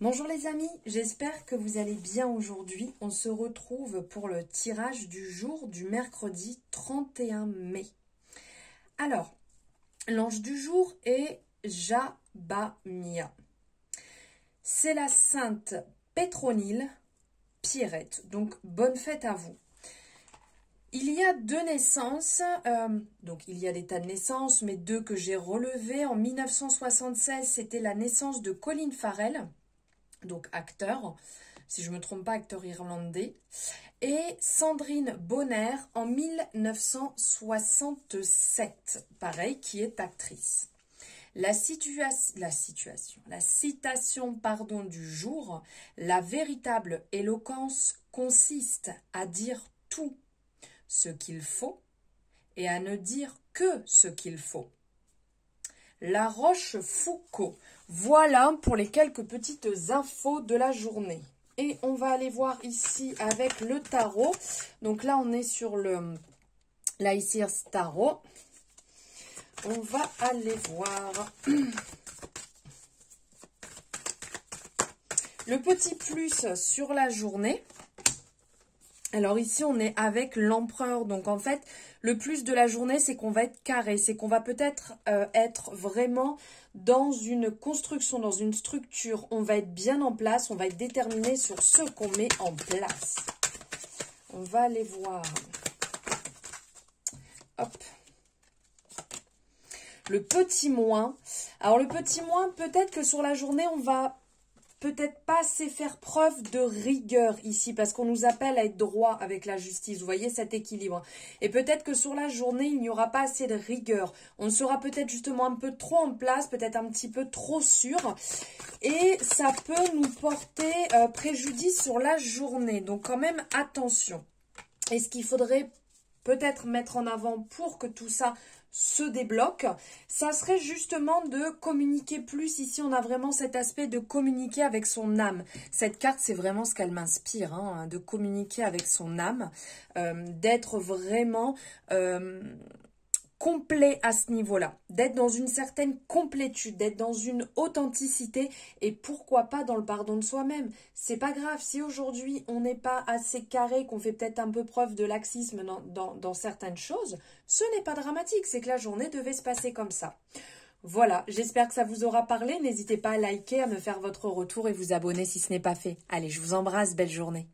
Bonjour les amis, j'espère que vous allez bien aujourd'hui. On se retrouve pour le tirage du jour du mercredi 31 mai. Alors, l'ange du jour est Jabamia. C'est la sainte Pétronile Pierrette. Donc, bonne fête à vous. Il y a deux naissances, euh, donc il y a des tas de naissances, mais deux que j'ai relevées. En 1976, c'était la naissance de Colin Farrell, donc acteur, si je ne me trompe pas, acteur irlandais, et Sandrine Bonner en 1967, pareil, qui est actrice. La, la situation, la citation pardon, du jour, la véritable éloquence consiste à dire tout ce qu'il faut et à ne dire que ce qu'il faut. La Roche-Foucault. Voilà pour les quelques petites infos de la journée. Et on va aller voir ici avec le tarot. Donc là, on est sur le l'Aïsir Tarot. On va aller voir le petit plus sur la journée. Alors ici, on est avec l'empereur. Donc en fait, le plus de la journée, c'est qu'on va être carré. C'est qu'on va peut-être euh, être vraiment dans une construction, dans une structure. On va être bien en place. On va être déterminé sur ce qu'on met en place. On va aller voir. Hop. Le petit moins. Alors le petit moins, peut-être que sur la journée, on va peut-être pas assez faire preuve de rigueur ici, parce qu'on nous appelle à être droit avec la justice. Vous voyez cet équilibre. Et peut-être que sur la journée, il n'y aura pas assez de rigueur. On sera peut-être justement un peu trop en place, peut-être un petit peu trop sûr. Et ça peut nous porter euh, préjudice sur la journée. Donc quand même, attention. Et ce qu'il faudrait peut-être mettre en avant pour que tout ça se débloque, ça serait justement de communiquer plus. Ici, on a vraiment cet aspect de communiquer avec son âme. Cette carte, c'est vraiment ce qu'elle m'inspire, hein, de communiquer avec son âme, euh, d'être vraiment... Euh, complet à ce niveau-là, d'être dans une certaine complétude, d'être dans une authenticité et pourquoi pas dans le pardon de soi-même. C'est pas grave si aujourd'hui on n'est pas assez carré, qu'on fait peut-être un peu preuve de laxisme dans, dans certaines choses, ce n'est pas dramatique, c'est que la journée devait se passer comme ça. Voilà, j'espère que ça vous aura parlé. N'hésitez pas à liker, à me faire votre retour et vous abonner si ce n'est pas fait. Allez, je vous embrasse, belle journée.